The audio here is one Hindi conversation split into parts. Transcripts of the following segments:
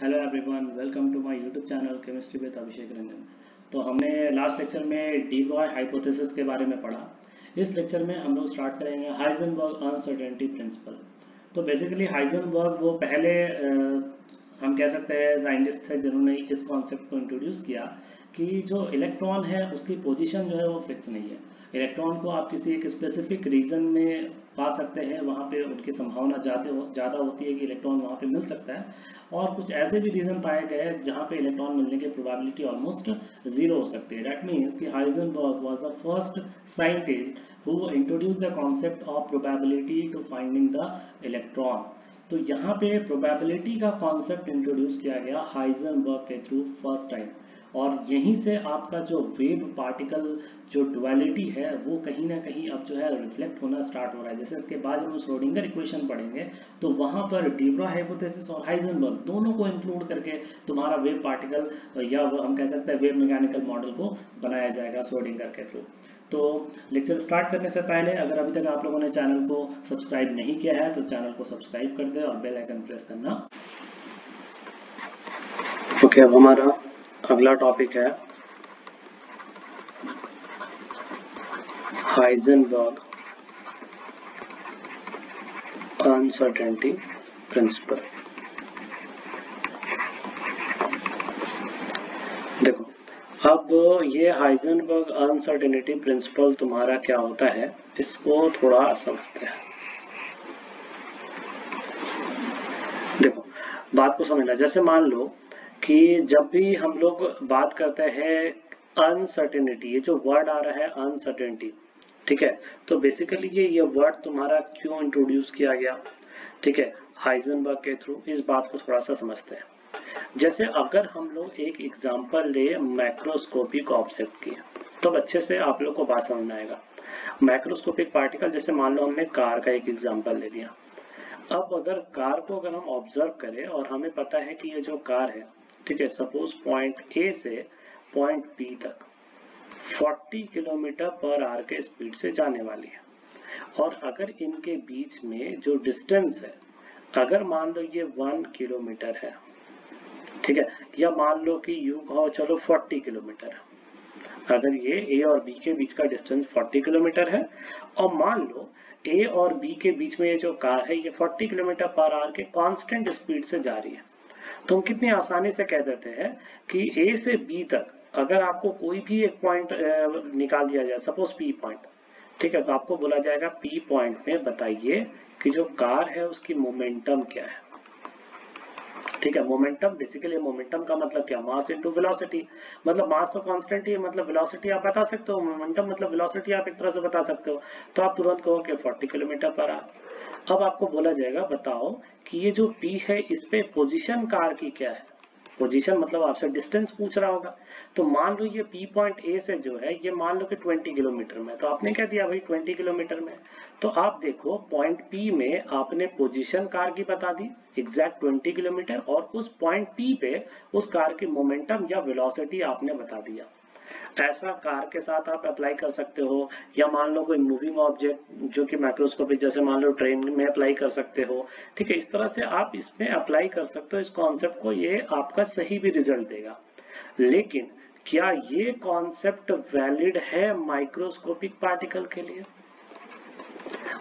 Hello everyone welcome to my YouTube channel chemistry with Abhishek Ranjan तो हमने लास्ट लेक्चर में डी बॉय हाइपोथेसिस के बारे में पढ़ा। इस लेक्चर में हम लोग स्टार्ट करेंगे हाइजनबर्ग अनसर्टेनिटी प्रिंसिपल तो बेसिकली हाइजनबर्ग वो पहले आ, हम कह सकते हैं साइंटिस्ट थे जिन्होंने इस कॉन्सेप्ट को इंट्रोड्यूस किया कि जो इलेक्ट्रॉन है उसकी पोजिशन जो है वो फिक्स नहीं है। इलेक्ट्रॉन को आप किसी एक स्पेसिफिक रीजन में पा सकते हैं वहाँ पे उनकी संभावना ज़्यादा हो, ज़्यादा होती है कि इलेक्ट्रॉन वहाँ पे मिल सकता है। और कुछ ऐसे भी रीजन पाए गए हैं जहाँ पे इलेक्ट्रॉन मिलने की प्रोबेबिलिटी ऑलमोस्ट ज़ीरो हो सकती है। दैट मीन्स कि Heisenberg was the first scientist who introduce the concept of probability to finding the electron तो यहाँ पे प्रोबेबिलिटी का कॉन्सेप्ट इंट्रोड्यूस किया गया हाइजनबर्ग के थ्रू फ़र्स्ट टाइम और यहीं से आपका जो वेव पार्टिकल जो डुअलिटी है वो कहीं ना कहीं अब जो है रिफ्लेक्ट होना स्टार्ट हो रहा है। जैसे इसके बाद जब हम श्रोडिंगर इक्वेशन पढ़ेंगे तो वहाँ पर डिब्रा हाइपोथेसिस और हाइजेनबर्ग दोनों को इंक्लूड करके तुम्हारा वेव पार्टिकल या हम कह सकते हैं वेव मैकेनिकल मॉडल को बनाया जाएगा श्रोडिंगर के थ्रू तो लेक्चर स्टार्ट करने से पहले अगर अभी तक आप लोगों ने चैनल को सब्सक्राइब नहीं किया है तो चैनल को सब्सक्राइब कर दे और बेल आइकन प्रेस करना। ओके okay, अब हमारा अगला टॉपिक है हाइजेनबर्ग अनसर्टेनिटी प्रिंसिपल देखो, अब ये हाइजेनबर्ग अनसर्टेनिटी प्रिंसिपल तुम्हारा क्या होता है, इसको थोड़ा समझते हैं। देखो, बात को समझना, जैसे मान लो कि जब भी हम लोग बात करते हैं अनसर्टेनिटी ये जो वर्ड आ रहा है अनसर्टेनिटी ठीक है? तो बेसिकली ये ये वर्ड तुम्हारा क्यों इंट्रोड्यूस किया गया? ठीक है? हाइजनबर्ग के थ्रू इस बात को थोड़ा सा समझते हैं। जैसे अगर हम लोग एक एग्जांपल ले माइक्रोस्कोपिक ऑब्जेक्ट की तो अच्छे से आप लोग को बात समझ में आएगा। माइक्रोस्कोपिक पार्टिकल जैसे मान लो हमने कार का एक एग्ज़ाम्पल ले लिया। अब अगर कार को अगर हम ऑब्ज़र्व करें और हमें पता है कि ये जो कार है ठीक है सपोज़ पॉइंट ए से पॉइंट बी तक 40 किलोमीटर पर आर के स्पीड से जाने वाली है। और अगर इनके बीच में जो डिस्टेंस है, अगर मान लो ये वन किलोमीटर है, ठीक है, या मान लो कि यू कहो, चलो 40 किलोमीटर है, अगर ये ए और बी के बीच का डिस्टेंस 40 किलोमीटर है, और मान लो ए और बी के बीच में ये जो कार है, ये 40 किलोमीटर पर आर के कांस्टेंट स्पीड से जा रही है तो हम कितनी आसानी से कह देते हैं कि ए से बी तक अगर आपको कोई भी एक पॉइंट निकाल दिया जाए सपोज़ पी पॉइंट ठीक है तो आपको बोला जाएगा पी पॉइंट में बताइए कि जो कार है उसकी मोमेंटम क्या है। ठीक है मोमेंटम बेसिकली मोमेंटम का मतलब क्या? मास इनटू वेलोसिटी मतलब मास तो कांस्टेंट ही है मतलब वेलोसिटी आप बता सकते हो मोमेंटम मतलब वेलोसिटी आप एक तरह से बता सकते हो। तो आप तुरंत कहो कि 40 किलोमीटर पर आवर अब आपको बोला जाएगा, बताओ कि ये जो P है, इस पे पोजिशन कार की क्या है? पोजीशन मतलब आपसे डिस्टेंस पूछ रहा होगा। तो मान लो ये P पॉइंट ए से जो है, ये मान लो कि 20 किलोमीटर में तो आपने क्या दिया भाई 20 किलोमीटर में? तो आप देखो पॉइंट P में आपने पोजीशन कार की बता दी एग्जैक्ट 20 किलोमीटर और उस पॉइंट P पे उस कार की मोमेंटम या वेलोसिटी आपने बता दिया। ऐसा कार के साथ आप अप्लाई कर सकते हो, या मान लो कोई मूविंग ऑब्जेक्ट जो कि माइक्रोस्कोपिक जैसे मान लो ट्रेन में अप्लाई कर सकते हो। ठीक है, इस तरह से आप इसमें अप्लाई कर सकते हो, इस कॉन्सेप्ट को, ये आपका सही भी रिज़ल्ट देगा। लेकिन, क्या ये कॉन्सेप्ट वैलिड है माइक्रोस्कोपिक पार्टिकल के लिए?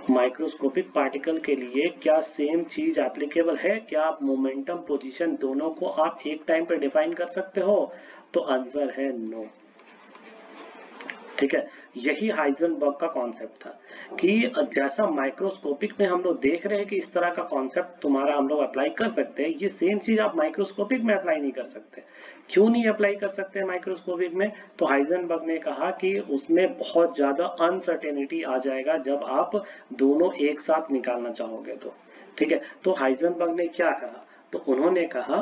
माइक्रोस्कोपिक पार्टिकल के लिए क्या सेम चीज़ एप्लीकेबल है? क्या आप मोमेंटम पोजीशन दोनों को आप एक टाइम पे डिफाइन कर सकते हो? तो आंसर है नो no. ठीक है? यही हाइजनबर्ग का कॉन्सेप्ट था कि जैसा माइक्रोस्कोपिक में हम लोग देख रहे हैं कि इस तरह का कॉन्सेप्ट तुम्हारा हम लोग अप्लाई कर सकते हैं, ये सेम चीज़ आप माइक्रोस्कोपिक में अप्लाई नहीं कर सकते। क्यों नहीं अप्लाई कर सकते माइक्रोस्कोपिक में? तो हाइजनबर्ग ने कहा कि उसमें बहुत ज़्यादा अनसर्टेनिटी आ जाएगा जब आप दोनों एक साथ निकालना चाहोगे तो। ठीक है? तो हाइजनबर्ग ने क्या कहा? तो उन्होंने कहा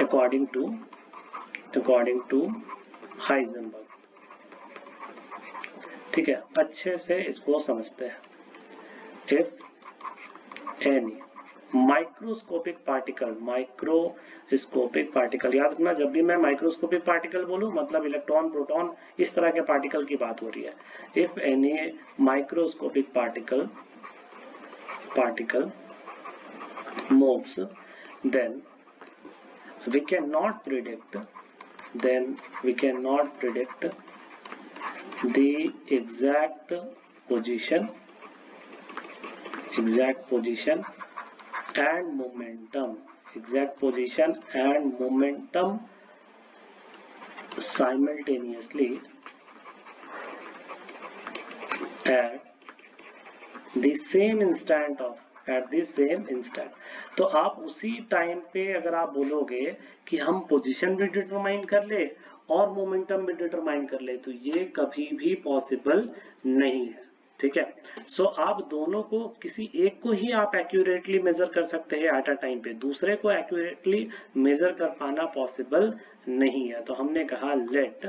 according to according to Heisenberg ठीक है, अच्छे से इसको समझते हैं। If any microscopic particle microscopic particle याद रखना, जब भी मैं माइक्रोस्कोपिक पार्टिकल बोलूँ मतलब इलेक्ट्रॉन प्रोटॉन इस तरह के पार्टिकल की बात हो रही है। If any microscopic particle particle moves, then we cannot predict, then we cannot predict the exact position exact position and momentum exact position and momentum simultaneously at the same instant of at the same instant तो आप उसी टाइम पे अगर आप बोलोगे कि हम पोजीशन भी डिटरमाइन कर ले और मोमेंटम भी डिटरमाइन कर ले तो ये कभी भी पॉसिबल नहीं है ठीक है? सो so, आप दोनों को किसी एक को ही आप एक्यूरेटली मेजर कर सकते हैं एट अ टाइम पे दूसरे को एक्यूरेटली मेजर कर पाना पॉसिबल नहीं है। तो हमने कहा let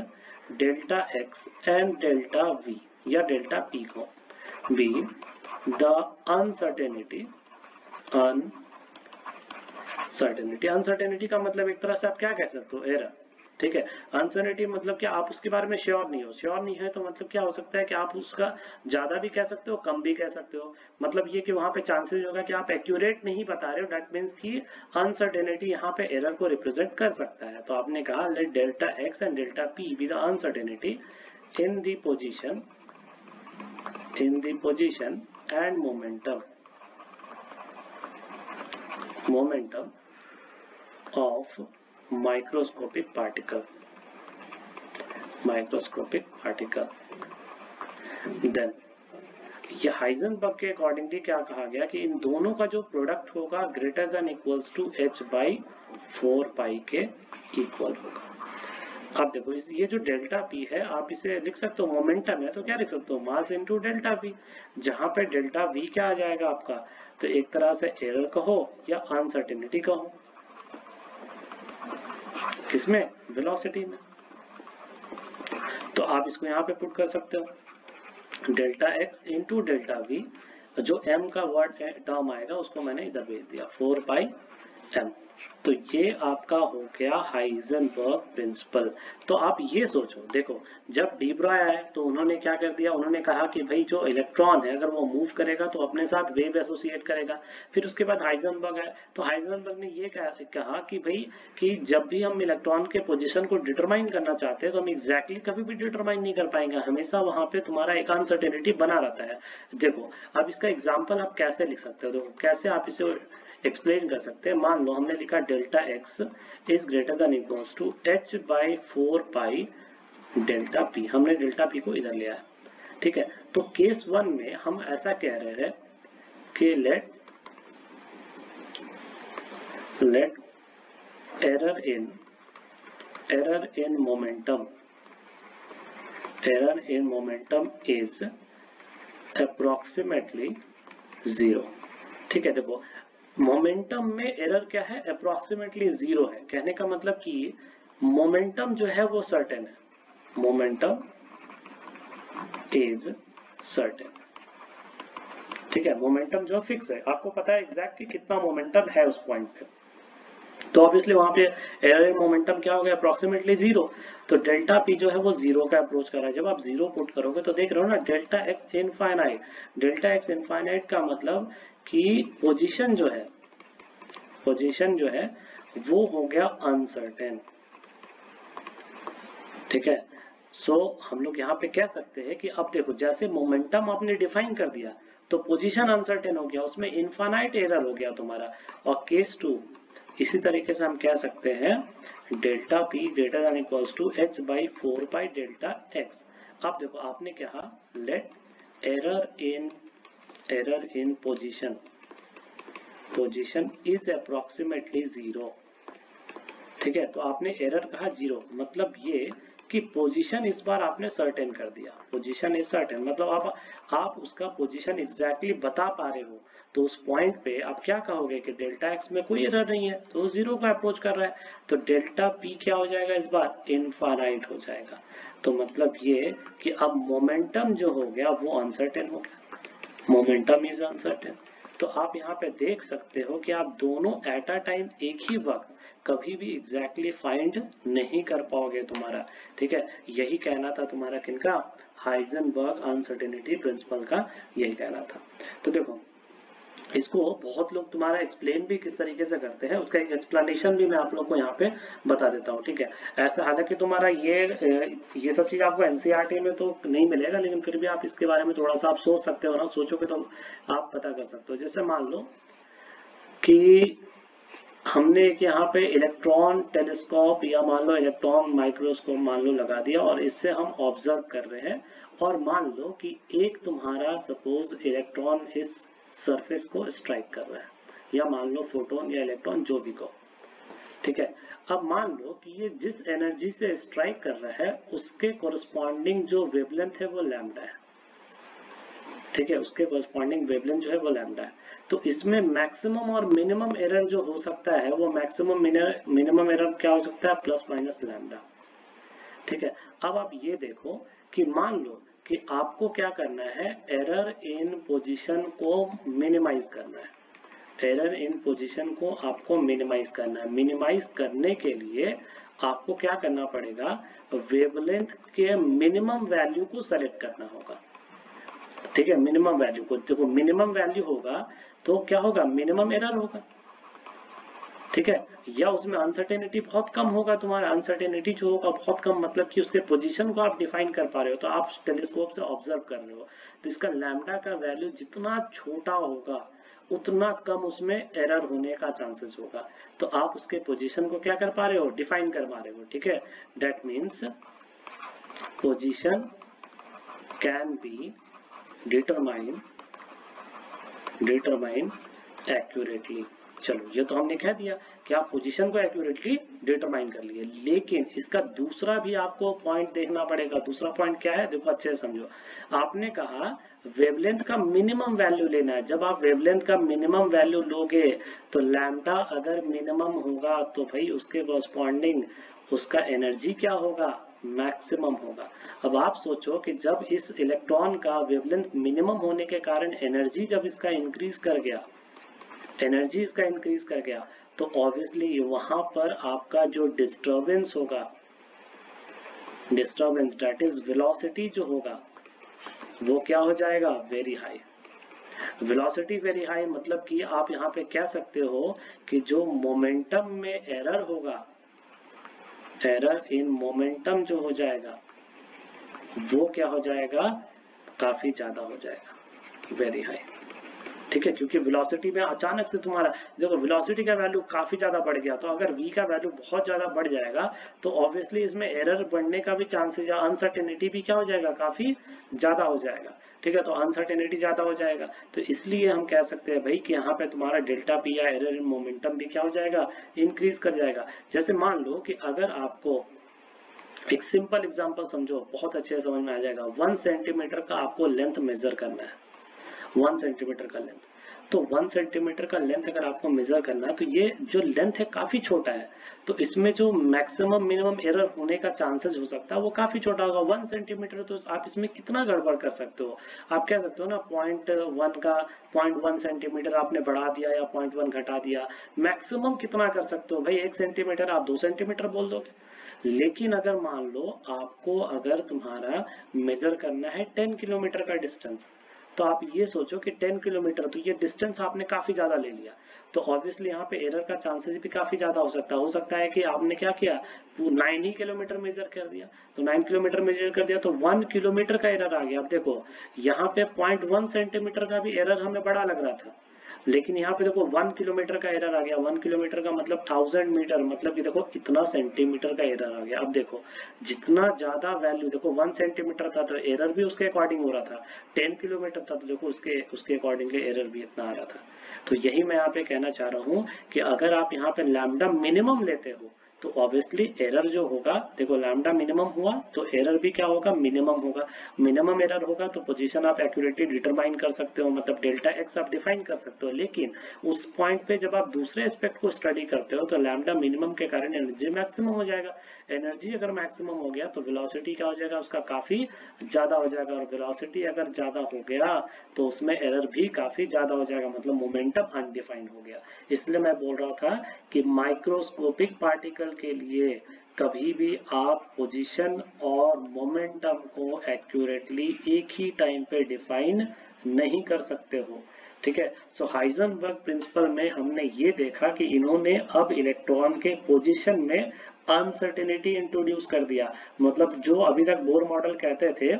delta X and delta V या डेल्टा पी को be the uncertainty uncertainty uncertainty का मतलब एक तरह से आप क्या कह सकते हो? एरर ठीक है? अनसर्टेनिटी मतलब क्या आप उसके बारे में श्योर नहीं हो? श्योर नहीं है तो मतलब क्या हो सकता है कि आप उसका ज़्यादा भी कह सकते हो, कम भी कह सकते हो? मतलब ये कि वहाँ पे चांसेस होगा कि आप एक्यूरेट नहीं बता रहे हो डेट मीन्स की अनसर्टेनिटी यहाँ पे एरर को रिप्रेजेंट कर सकता है। तो आपने कहा let delta x and delta p be the uncertainty in the position in the position and momentum momentum of microscopic particle. Microscopic particle. Then, ये हाइजनबर्ग के अकॉर्डिंगली क्या कहा गया कि इन दोनों का जो प्रोडक्ट होगा greater than equals to h by four pi के इक्वल होगा। अब देखो ये जो डेल्टा पी है, आप इसे लिख सकते हो मोमेंटम है तो क्या लिख सकते हो? मास इंटू डेल्टा वी जहाँ पे डेल्टा वी क्या आ जाएगा आपका? तो एक तरह से एरर कहो या अनसर्टिनिटी कहो। किसमें? वेलोसिटी में। तो आप इसको यहाँ पे पुट कर सकते हो। Delta x into delta v जो एम का वर्ड टर्म आएगा, उसको मैंने इधर भेज दिया फोर बाई एम तो ये आपका हो गया हाइजनबर्ग प्रिंसिपल। तो आप ये सोचो, देखो, जब डीब्रॉय आए तो उन्होंने क्या कर दिया? उन्होंने कहा कि भाई, जो इलेक्ट्रॉन है, अगर वो मूव करेगा तो अपने साथ वेव एसोसिएट करेगा। फिर उसके बाद हाइजनबर्ग आए तो हाइजनबर्ग ने ये कहा कि भाई, कि जब भी हम इलेक्ट्रॉन के पोजिशन को डिटरमाइन करना चाहते हैं तो हम एग्जैक्टली exactly कभी भी डिटरमाइन नहीं कर पाएँगे। हमेशा वहाँ पे तुम्हारा एक अनसर्टेनिटी बना रहता है। देखो, अब इसका एग्ज़ाम्पल आप कैसे लिख सकते हो? देखो, कैसे आप इसे एक्सप्लेन कर सकते हैं। मान लो, हमने लिखा delta x is greater than equals to h by four pi delta p हमने डेल्टा पी को इधर लिया है। ठीक है? तो केस वन में हम ऐसा कह रहे हैं कि let let error in error in momentum error in momentum is approximately zero ठीक है? देखो मोमेंटम में एरर क्या है? अप्रोक्सीमेटली ज़ीरो है। कहने का मतलब कि मोमेंटम जो है वो सर्टेन है। मोमेंटम इज़ सर्टेन ठीक है? मोमेंटम जो फिक्स है। आपको पता है एग्जैक्टली कितना मोमेंटम है उस पॉइंट पे। तो ऑब्वियसली वहाँ पे एरर मोमेंटम क्या हो गया? अप्रोक्सीमेटली ज़ीरो तो डेल्टा पी जो है वो ज़ीरो का अप्रोच कर रहा है। जब आप ज़ीरो पुट करोगे तो देख रहे हो ना delta x infinite delta x infinite का मतलब कि पोजीशन जो है पोजीशन जो है वो हो गया अनसर्टेन ठीक है? सो so, हम लोग यहाँ पे कह सकते हैं कि अब देखो जैसे मोमेंटम आपने डिफाइन कर दिया तो पोजीशन अनसर्टेन हो गया उसमें इनफाइनाइट एरर हो गया तुम्हारा। और केस टू इसी तरीके से हम कह सकते हैं, delta p greater than equals to h by four by delta x अब देखो, आपने कहा let error in error in position position is approximately zero ठीक है तो आपने एरर कहा ज़ीरो मतलब ये कि पोजीशन इस बार आपने सर्टेन कर दिया। पोजीशन इज़ सर्टेन मतलब आप आप उसका पोजीशन एग्जैक्टली exactly बता पा रहे हो। तो उस पॉइंट पे आप क्या कहोगे कि डेल्टा एक्स में कोई एरर नहीं है तो ज़ीरो का अप्रोच कर रहा है तो डेल्टा पी क्या हो जाएगा इस बार? इनफाइनाइट हो जाएगा। तो मतलब ये कि अब मोमेंटम जो हो गया, वो अनसर्टेन हो गया। मोमेंटम इज़ अनसर्टेन तो आप यहाँ पे देख सकते हो कि आप दोनों एट अ टाइम एक ही वक्त कभी भी एग्जैक्टली exactly फाइंड नहीं कर पाओगे तुम्हारा। ठीक है? यही कहना था तुम्हारा किनका? हाइजनबर्ग अनसर्टेनिटी प्रिंसिपल का यही कहना था। तो देखो इसको बहुत लोग तुम्हारा एक्सप्लेन भी किस तरीके से करते हैं, उसका एक एक्सप्लेनेशन भी मैं आप लोग को यहाँ पे बता देता हूँ, ठीक है? ऐसा हालाँकि तुम्हारा ये ये सब चीज़ आपको एनसीईआरटी में तो नहीं मिलेगा, लेकिन फिर भी आप इसके बारे में थोड़ा सा आप सोच सकते हो ना सोचोगे तो आप पता कर सकते हो। जैसे मान लो कि हमने एक यहाँ पे इलेक्ट्रॉन टेलीस्कोप या मान लो इलेक्ट्रॉन माइक्रोस्कोप मान लो लगा दिया और इससे हम ऑब्ज़र्व कर रहे हैं और मान लो कि एक तुम्हारा सपोज़ इलेक्ट्रॉन इस सरफेस को स्ट्राइक कर रहा है। या मान लो फोटोन या इलेक्ट्रॉन जो भी को ठीक है? अब मान लो कि ये जिस एनर्जी से स्ट्राइक कर रहा है, उसके कोरस्पॉन्डिंग जो वेवलेंथ है, वो लैम्डा है। ठीक है? उसके कोरस्पॉन्डिंग वेवलेंथ जो है, वो लैम्डा है। तो इसमें मैक्सिमम और मिनिमम एरर जो हो सकता है, वो मैक्सिमम मिनिमम एरर क्या हो सकता है? प्लस माइनस लैम्डा ठीक है? अब आप ये देखो कि मान लो कि आपको क्या करना है? एरर इन पोजीशन को मिनिमाइज करना है। एरर इन पोजीशन को आपको मिनिमाइज करना है। मिनिमाइज करने के लिए आपको क्या करना पड़ेगा? वेवलेंथ के मिनिमम वैल्यू को सेलेक्ट करना होगा। ठीक है? मिनिमम वैल्यू को। देखो मिनिमम वैल्यू होगा तो क्या होगा? मिनिमम एरर होगा। ठीक है? या उसमें अनसर्टेनिटी बहुत कम होगा, तुम्हारा अनसर्टेनिटी जो होगा बहुत कम मतलब कि उसके पोजीशन को आप डिफाइन कर पा रहे हो तो आप टेलीस्कोप से ऑब्ज़र्व कर रहे हो। तो इसका लैमडा का वैल्यू जितना छोटा होगा, उतना कम उसमें एरर होने का चांसेस होगा। तो आप उसके पोजीशन को क्या कर पा रहे हो? डिफाइन कर पा रहे हो, ठीक है? That means position can be determine determine accurately चलो, ये तो हमने कह दिया कि आप पोजीशन को एक्यूरेटली डिटरमाइन कर लिए, लेकिन इसका दूसरा भी आपको पॉइंट देखना पड़ेगा। दूसरा पॉइंट क्या है? देखो, अच्छे से समझो। आपने कहा वेवलेंथ का मिनिमम वैल्यू लेना है। जब आप वेवलेंथ का मिनिमम वैल्यू लोगे तो लैम्डा अगर मिनिमम होगा तो भाई उसके कॉरस्पॉन्डिंग उसका एनर्जी क्या होगा? मैक्सिमम होगा। अब आप सोचो कि जब इस इलेक्ट्रॉन का वेवलेंथ मिनिमम होने के कारण एनर्जी जब इसका इंक्रीज कर गया एनर्जी इसका इंक्रीज कर गया। तो ऑब्वियसली वहाँ पर आपका जो डिस्टरबेंस होगा डिस्टरबेंस डेट इज़ वेलोसिटी जो होगा, वो क्या हो जाएगा? Very high velocity very high मतलब कि आप यहाँ पे कह सकते हो कि जो मोमेंटम में एरर होगा एरर इन मोमेंटम जो हो जाएगा, वो क्या हो जाएगा? काफ़ी ज़्यादा हो जाएगा। वेरी हाई ठीक है, क्योंकि वेलोसिटी में अचानक से तुम्हारा, देखो वेलोसिटी का वैल्यू काफ़ी ज़्यादा बढ़ गया तो अगर v का वैल्यू बहुत ज़्यादा बढ़ जाएगा तो ऑब्वियसली इसमें एरर बढ़ने का भी चांसेस या अनसर्टेनिटी भी क्या हो जाएगा? काफ़ी ज़्यादा हो जाएगा, ठीक है? तो अनसर्टेनिटी ज़्यादा हो जाएगा तो इसलिए हम कह सकते हैं भाई कि यहाँ पे तुम्हारा डेल्टा पी या एरर मोमेंटम भी क्या हो जाएगा? इंक्रीज कर जाएगा। जैसे मान लो कि अगर आपको एक सिंपल एग्जांपल समझो, बहुत अच्छे समझ में आ जाएगा। वन सेंटीमीटर का आपको लेंथ मेजर करना है। वन सेंटीमीटर का लेंथ तो वन सेंटीमीटर का लेंथ अगर आपको मेजर करना है तो ये जो लेंथ है काफ़ी छोटा है। तो इसमें जो मैक्सिमम मिनिमम एरर होने का चांसेस हो सकता है, वो काफ़ी छोटा होगा। वन सेंटीमीटर तो आप इसमें कितना गड़बड़ कर सकते हो? आप कह सकते हो ना पॉइंट वन का पॉइंट वन सेंटीमीटर आपने बढ़ा दिया या पॉइंट वन घटा दिया। मैक्सिमम कितना कर सकते हो? भाई एक सेंटीमीटर आप दो सेंटीमीटर बोल दोगे? लेकिन अगर मान लो आपको अगर तुम्हारा मेजर करना है टेन किलोमीटर का डिस्टेंस तो आप ये सोचो कि 10 किलोमीटर तो ये डिस्टेंस आपने काफ़ी ज़्यादा ले लिया। तो ऑब्वियसली यहाँ पे एरर का चांसेस भी काफ़ी ज़्यादा हो सकता है। हो सकता है कि आपने क्या किया? नाइन ही किलोमीटर मेजर कर दिया। तो नाइन किलोमीटर मेजर कर दिया तो वन किलोमीटर का एरर आ गया। अब देखो, यहाँ पे पॉइंट सेंटीमीटर का भी एरर हमें बड़ा लग रहा था। लेकिन यहाँ पे देखो वन किलोमीटर का एरर आ गया। वन किलोमीटर का मतलब थाउज़ेंड मीटर मतलब कि देखो इतना सेंटीमीटर का एरर आ गया। अब देखो, जितना ज़्यादा वैल्यू देखो वन सेंटीमीटर था तो एरर भी उसके अकॉर्डिंग हो रहा था। टेन किलोमीटर था तो देखो, उसके उसके अकॉर्डिंग एरर भी इतना आ रहा था। तो यही मैं यहाँ पे कहना चाह रहा हूँ कि अगर आप यहाँ पे लैमडा मिनिमम लेते हो तो ऑब्वियसली एरर जो होगा, देखो लैमडा मिनिमम हुआ तो एरर भी क्या होगा? मिनिमम होगा। मिनिमम एरर होगा तो पोजीशन आप एक्यूरेटली डिटरमाइन कर सकते हो मतलब डेल्टा एक्स आप डिफाइन कर सकते हो। लेकिन उस पॉइंट पे जब आप दूसरे एस्पेक्ट को स्टडी करते हो तो लैम्डा मिनिमम के कारण एनर्जी मैक्सिमम हो जाएगा। एनर्जी अगर मैक्सिमम हो गया तो वेलोसिटी क्या हो जाएगा? उसका काफ़ी ज़्यादा हो जाएगा। और वेलोसिटी अगर ज़्यादा हो गया तो उसमें एरर भी काफ़ी ज़्यादा हो जाएगा। मतलब मोमेंटम अनडिफाइंड हो गया। इसलिए मैं बोल रहा था कि माइक्रोस्कोपिक पार्टिकल के लिए कभी भी आप पोजीशन और मोमेंटम को एक्यूरेटली एक ही टाइम पे डिफाइन नहीं कर सकते हो। ठीक है? सो हाइजनबर्ग प्रिंसिपल में हमने ये देखा कि इन्होंने अब इलेक्ट्रॉन के पोजीशन में अनसर्टेनिटी इंट्रोड्यूस कर दिया। मतलब जो अभी तक बोर मॉडल कहते थे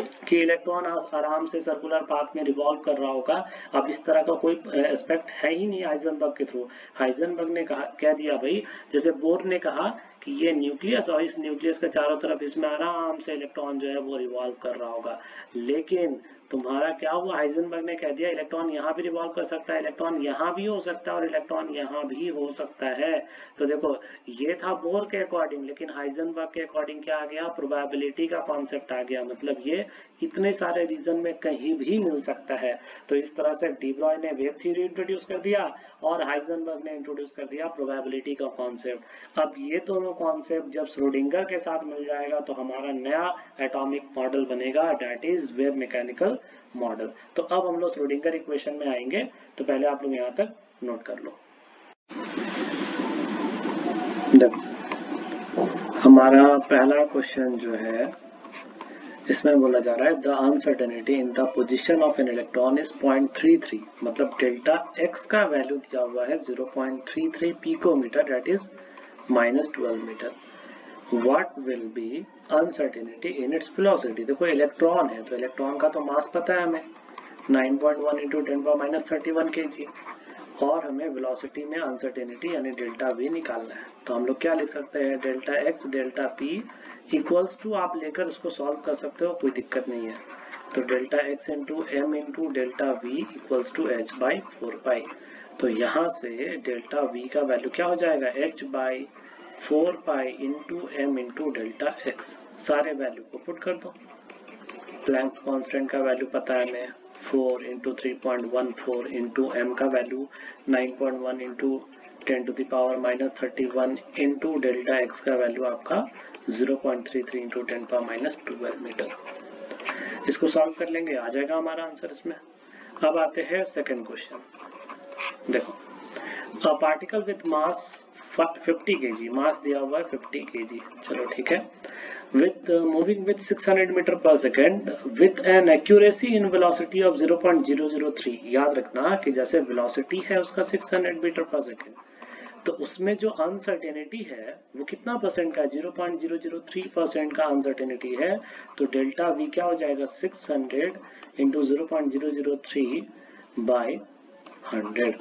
कि इलेक्ट्रॉन आराम से सर्कुलर पाथ में रिवॉल्व कर रहा होगा। अब इस तरह का कोई एस्पेक्ट है ही नहीं हाइजनबर्ग के थ्रू हाइजनबर्ग ने कहा, कह दिया भाई, जैसे बोर ने कहा कि ये न्यूक्लियस और इस न्यूक्लियस के चारों तरफ़ इसमें आराम से इलेक्ट्रॉन जो है वो रिवॉल्व कर रहा होगा। लेकिन तुम्हारा क्या हुआ? हाइजनबर्ग ने कह दिया इलेक्ट्रॉन यहाँ भी रिवॉल्व कर सकता है इलेक्ट्रॉन यहाँ भी हो सकता है और इलेक्ट्रॉन यहाँ भी हो सकता है। तो देखो, ये था बोर के अकॉर्डिंग लेकिन हाइजनबर्ग के अकॉर्डिंग क्या आ गया? प्रोबेबिलिटी का कॉन्सेप्ट आ गया। मतलब ये इतने सारे रीजन में कहीं भी मिल सकता है। तो इस तरह से डीब्रॉय ने वेब थ्योरी इंट्रोड्यूस कर दिया और हाइजनबर्ग ने इंट्रोड्यूस कर दिया प्रोबेबिलिटी का कॉन्सेप्ट अब ये दोनों कॉन्सेप्ट जब श्रोडिंगर के साथ मिल जाएगा तो हमारा नया एटॉमिक मॉडल बनेगा that is wave mechanical model तो अब हम लोग श्रोडिंगर इक्वेशन में आएँगे तो पहले आप लोग यहाँ तक नोट कर लो। देखो, हमारा पहला क्वेश्चन जो है, इसमें बोला जा रहा है the uncertainty in the position of an electron is 0.33 मतलब डेल्टा एक्स का वैल्यू दिया हुआ है 0.33 picometre that is minus twelve metre what will be uncertainty in its velocity देखो इलेक्ट्रॉन है तो इलेक्ट्रॉन का तो मास पता है हमें। 9.1 point one into ten power minus thirty one k g और हमें वेलोसिटी में अनसर्टेनिटी यानी डेल्टा वी निकालना है। तो हम लोग क्या लिख सकते हैं? Delta x delta p equals to आप लेकर उसको सॉल्व कर सकते हो, कोई दिक्कत नहीं है। तो delta x into m into delta v equals to h by four pi तो यहाँ से डेल्टा वी का वैल्यू क्या हो जाएगा? H by four pi into m into delta x सारे वैल्यू को पुट कर दो। प्लैंक्स कांस्टेंट का वैल्यू पता है हमें। Four into three point one four into m का value nine point one into ten to the power minus thirty one into delta x का वैल्यू आपका zero point three three into ten power minus twelve metre इसको सॉल्व कर लेंगे। आ जाएगा हमारा आंसर इसमें। अब आते हैं सेकंड क्वेश्चन देखो a particle with mass 50 kg mass दिया हुआ है 50 kg चलो ठीक है। With uh, moving with 600 meter per second with an accuracy in velocity of 0.003 याद रखना कि जैसे velocity है उसका 600 मीटर पर सेकेंड तो उसमें जो अनसर्टेनिटी है वो कितना परसेंट का 0.003 परसेंट का अनसर्टेनिटी है तो डेल्टा वी क्या हो जाएगा? 600 hundred into zero point zero zero three by hundred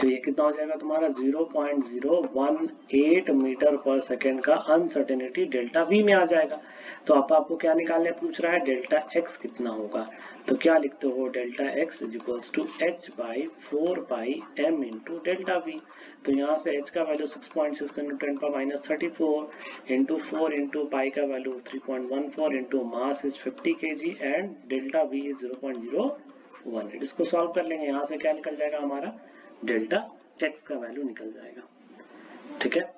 तो ये कितना हो जाएगा तुम्हारा 0.018 मीटर पर सेकेंड का अनसर्टेनिटी डेल्टा वी में आ जाएगा। तो अब आपको क्या निकालने पूछ रहा है? डेल्टा एक्स कितना होगा? तो क्या लिखते हो? Delta x is equals to h by four by m into delta v तो यहाँ से एच का value six point six into ten पर minus thirty four into four into pi का value three point one four into mass is fifty k g and delta v is zero point zero one eight इसको सॉल्व कर लेंगे, यहाँ से क्या निकल जाएगा हमारा डेल्टा एक्स का वैल्यू निकल जाएगा। ठीक है?